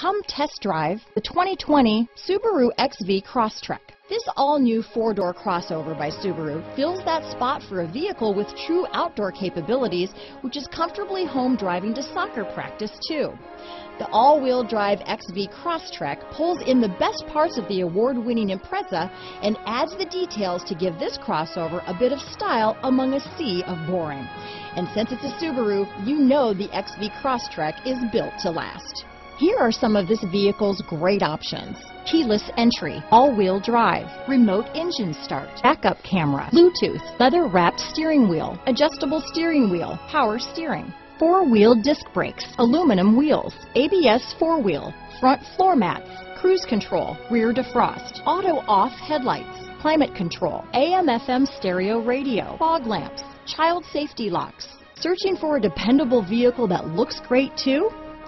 Come test drive the 2020 Subaru XV Crosstrek. This all-new four-door crossover by Subaru fills that spot for a vehicle with true outdoor capabilities, which is comfortably home driving to soccer practice too. The all-wheel drive XV Crosstrek pulls in the best parts of the award-winning Impreza and adds the details to give this crossover a bit of style among a sea of boring. And since it's a Subaru, you know the XV Crosstrek is built to last. Here are some of this vehicle's great options. Keyless entry, all-wheel drive, remote engine start, backup camera, Bluetooth, leather-wrapped steering wheel, adjustable steering wheel, power steering, four-wheel disc brakes, aluminum wheels, ABS four-wheel, front floor mats, cruise control, rear defrost, auto-off headlights, climate control, AM-FM stereo radio, fog lamps, child safety locks. Searching for a dependable vehicle that looks great too?